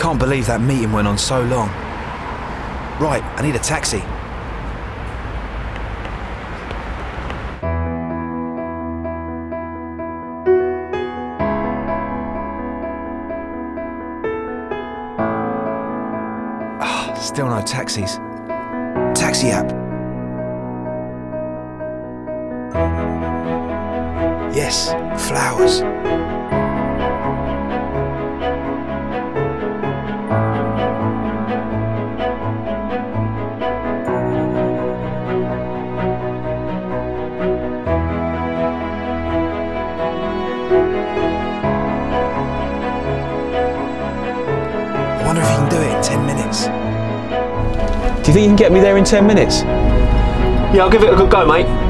can't believe that meeting went on so long. Right, I need a taxi. Ah, still no taxis. Taxiapp. Yes, flowers. Wonder if he can do it in 10 minutes. Do you think you can get me there in 10 minutes? Yeah, I'll give it a good go, mate.